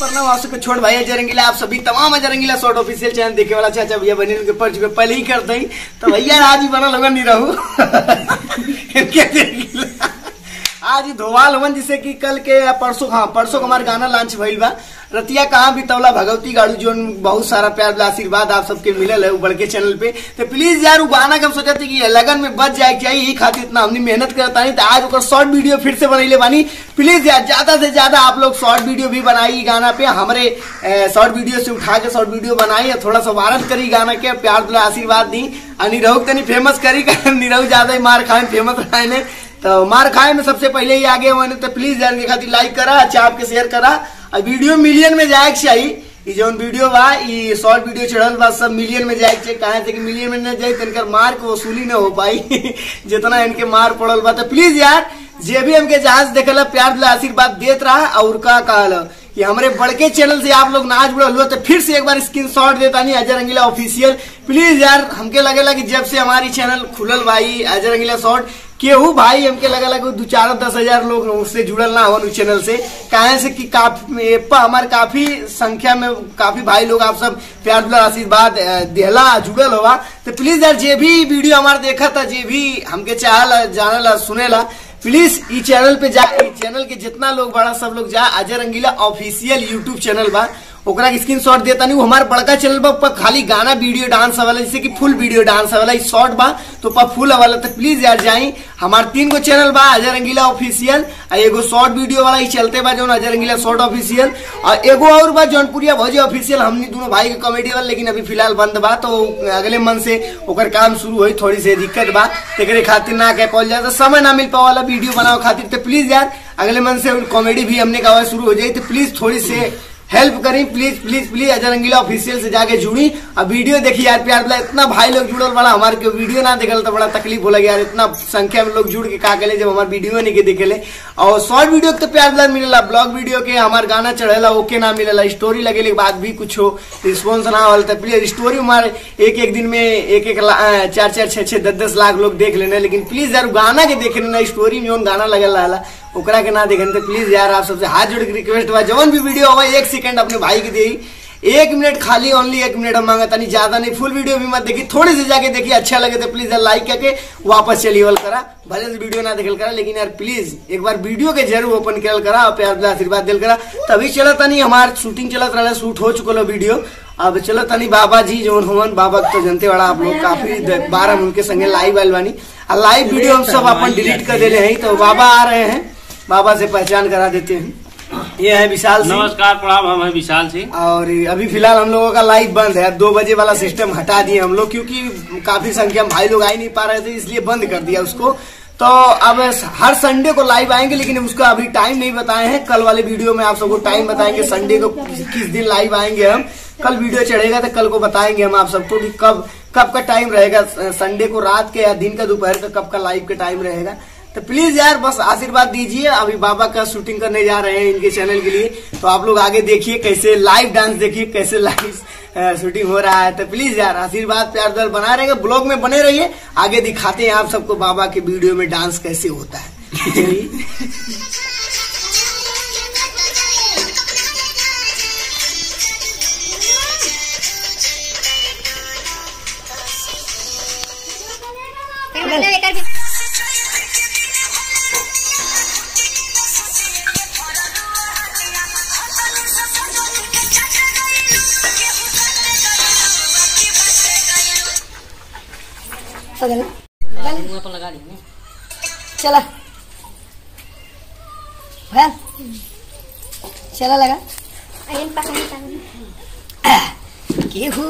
प्रणाम आप सबके भाई अजरंगीला आप सभी तमाम अजरंगीला शॉर्ट ऑफिशियल चैनल देखे वाला चाचा भैया बने उनके पर चुके पहले ही करते ही तो भैया आज ही बना लगा नहीं रहू। आज धोवाल हवन, जिसे कि कल के परसों हाँ परसों हमारा गाना लॉन्च भइल बा। रतिया, कहाँ भी तवला भगवती गाड़ू जो बहुत सारा प्यार आशीर्वाद आप सबके मिलल है बड़के चैनल पे। तो प्लीज़ यार गाना के हम सोचे थे कि लगन में बच जाए चाहिए यही खातिर इतना हमने मेहनत करता नहीं तो आज ओकर शॉर्ट वीडियो फिर से बनैले बानी। प्लीज़ यार, ज़्यादा से ज़्यादा आप लोग शॉर्ट वीडियो भी बनाई गाना पे। हमारे शॉर्ट वीडियो से उठा के शॉर्ट वीडियो बनाई, और थोड़ा सा वायरल करी गाना के, प्यार दुला, आशीर्वाद दी। और निरहू तनी फ़ेमस करी निरहू ज़्यादा मार खाए फ़ेमस ने तो मार खाए में सबसे पहले ही आगे मैंने तो प्लीज़ यार के खातिर लाइक करा अच्छा आपके शेयर करा। और वीडियो मिलियन में जाए चाहिए जौन वीडियो बा शॉर्ट वीडियो चढ़ल बा, सब मिलियन में जाए चाहिए कहा कि मिलियन में न जाए तो इनकर मार के वसूली न हो पाई। जितना इनके मार पड़ल बा तो प्लीज़ यार, जे भी हमके जहाज़ देखला प्यार दिला, आशीर्वाद देत रहा, और का कहल, कि हमारे बड़के चैनल से आप लोग नाच जुड़ल हुआ तो फिर से एक बार स्क्रीन शॉट देता नहीं अजय रंगीला ऑफिशियल प्लीज़ यार, हमके लगेला कि जब से हमारी चैनल खुलल भाई अजय रंगीला शॉर्ट केहू भाई? हमके लगा लगा दो चार दस हज़ार लोग उससे जुड़ल ना हो चैनल से। कहे से कि काफ़ी हमारे काफ़ी संख्या में काफ़ी भाई लोग आप सब प्यार दुलार आशीर्वाद देहला, जुड़ल होगा तो प्लीज़ यार, जे भी वीडियो हमारे देखा था जे भी हमके चाहला, जानला सुनेला प्लीज़ ई चैनल पे जा चैनल के जितना लोग बड़ा सब लोग जा Ajay Rangila official YouTube channel बा। ओकरा के स्क्रीन शॉट देता नहीं हमारा बड़का चैनल पर खाली गाना वीडियो डांस वाला, जैसे कि फुल वीडियो डांस वाला शॉर्ट बा तो पर फुल वाला तो प्लीज़ यार जाई हमारे तीन गो चैनल बा अजय रंगीला ऑफिशियल और एगो शॉर्ट वीडियो वाला ही चलते बा जौन अजय रंगीला शॉर्ट ऑफिशियल और एगो और बा जौनपुरिया भौजी ऑफिशियल हमनी दोनों भाई के कॉमेडी वाला, लेकिन अभी फ़िलहाल बंद बा तो अगले मन से ओकर काम शुरू हुई, थोड़ी सी दिक्कत बा, तेकरे खातिर ना कह पाओ जाए तो समय ना मिल पावाला वीडियो बनाओ खातिर तो प्लीज़ यार, अगले मन से कॉमेडी भी हमने कहा शुरू हो जाए तो प्लीज़ थोड़ी से हेल्प करी please please please Ajay Rangila official से जाके जुड़ी। अब वीडियो देखी यार प्यार दिला इतना भाई लोग जुड़ल बड़ा, हमारे के वीडियो ना देखल तो बड़ा तकलीफ़ हो लगे यार, इतना संख्या में लोग जुड़ के का केले जब हमारे वीडियो नहीं के देखेले। और शॉर्ट वीडियो तो प्यार दिला मिलेला ब्लॉग वीडियो के हमारे गाना चढ़ेला ओके ना मिलेला स्टोरी लगे के बाद भी कुछ हो रिस्पॉन्स ना होल तो प्लीज़ स्टोरी हमारे एक एक दिन में एक एक चार चार, छह छह, दस दस लाख लोग देख लेने, लेकिन प्लीज़ यार गाना के देखे ना स्टोरी में गाना लगल रहा ओकरा के ना देखे तो प्लीज़ यार आप सबसे हाथ जोड़ के रिक्वेस्ट बा जौन भी वीडियो होगा एक सेकंड अपने भाई के दी एक मिनट खाली ओनली एक मिनट हम मांगा नहीं ज़्यादा नहीं। फुल वीडियो भी मत देखी थोड़ी सी जाके देखिए अच्छा लगे तो प्लीज़ यार लाइक करके वापस चली वाल करा। भले से वीडियो ना देखल करा लेकिन यार प्लीज़ एक बार वीडियो के ज़रूर ओपन करल करा और प्यार आशीर्वाद दिल करा। तभी चलता नहीं हमार शूटिंग चलत रहा शूट हो चुकल हो वीडियो अब चलो तनी बाबा जी जो हवन बाबा तो जनते वाला आप लोग काफ़ी बार हम उनके संगे लाइव आयल बानी। और लाइव वीडियो हम सब अपन डिलीट कर दे रहे हैं तो बाबा आ रहे हैं। बाबा से पहचान करा देते हैं। ये है विशाल सिंह। नमस्कार प्रणाम हम हैं विशाल सिंह। और अभी फ़िलहाल हम लोगों का लाइव बंद है। अब दो बजे वाला सिस्टम हटा दिए हम लोग क्योंकि काफ़ी संख्या में भाई लोग आ ही नहीं पा रहे थे इसलिए बंद कर दिया उसको। तो अब हर संडे को लाइव आएँगे लेकिन उसका अभी टाइम नहीं बताए हैं। कल वाले वीडियो में आप सबको टाइम बताएँगे संडे को किस दिन लाइव आएँगे हम। कल वीडियो चढ़ेगा तो कल को बताएँगे हम आप सबको कि कब कब का टाइम रहेगा संडे को रात के या दिन का दोपहर का कब का लाइव का टाइम रहेगा। तो प्लीज़ यार, बस आशीर्वाद दीजिए। अभी बाबा का शूटिंग करने जा रहे हैं इनके चैनल के लिए। तो आप लोग आगे देखिए कैसे लाइव डांस देखिए, कैसे लाइव शूटिंग हो रहा है। तो प्लीज़ यार, आशीर्वाद, प्यार, दल बना रहेंगे। ब्लॉग में बने रहिए। आगे दिखाते हैं आप सबको बाबा के वीडियो में डांस कैसे होता है। मतलब एकर भी बगल चला। भैन चला लगा। पकड़ पकड़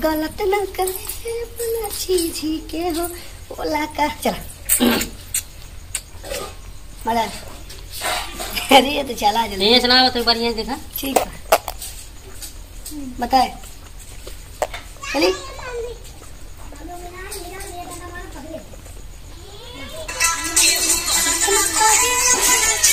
गलत न करे अपना चीज़ ही के हो बोला का चला। मज़ा अरे ये तो चला जल्दी। ये सुना तो बढ़िया देखा। ठीक है। बताए। चली।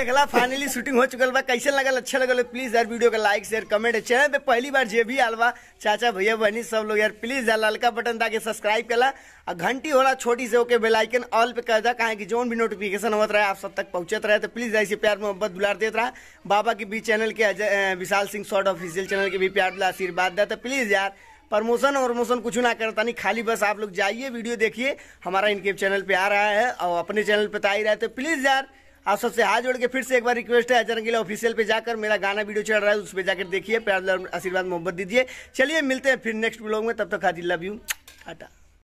देखला फाइनली शूटिंग हो चुकल बा। कैसे लगल? अच्छा लगल प्लीज़ यार वीडियो का लाइक शेयर कमेंट चैनल पे पहली बार जे भी आल बा, चाचा, भैया, बहनी सब लोग यार प्लीज़ यार ललका बटन दाके सब्सक्राइब कला। और घंटी होला छोटी से ओके बेल आइकन ऑल पे कर दा, काहे कि जोन भी नोटिफिकेशन होत रहे, आप सब तक पहुंचत रहे। तो प्लीज़ ऐसे प्यार मोहब्बत दुलार देत रहा। बाबा के भी चैनल के Vishal Singh short official channel के भी प्यार आशीर्वाद दा। तो प्लीज़ यार प्रमोशन और प्रमोशन कुछ ना करता नहीं खाली बस आप लोग जाइए वीडियो देखिए। हमारा इनके चैनल पे आ रहा है, और अपने चैनल पे तो आ ही रहा है। तो प्लीज़ यार आप सबसे हाथ जोड़ के फिर से एक बार रिक्वेस्ट है अजरंगीला ऑफिशियल पे जाकर मेरा गाना वीडियो चल रहा है, उस पर जाकर देखिए, प्यार आशीर्वाद, मोहब्बत दीजिए। चलिए मिलते हैं फिर नेक्स्ट ब्लॉग में, तब तक हाजिर लव यू टाटा।